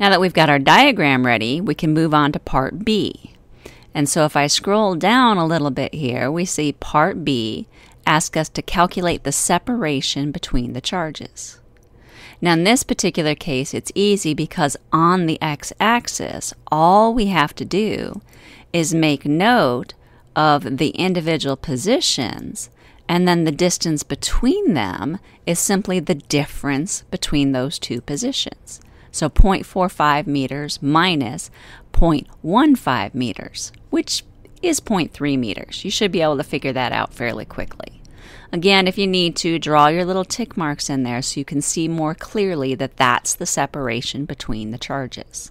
Now that we've got our diagram ready, we can move on to part B. And so if I scroll down a little bit here, we see part B asks us to calculate the separation between the charges. Now in this particular case, it's easy because on the x-axis, all we have to do is make note of the individual positions and then the distance between them is simply the difference between those two positions. So 0.45 meters minus 0.15 meters, which is 0.3 meters. You should be able to figure that out fairly quickly. Again, if you need to, draw your little tick marks in there so you can see more clearly that that's the separation between the charges.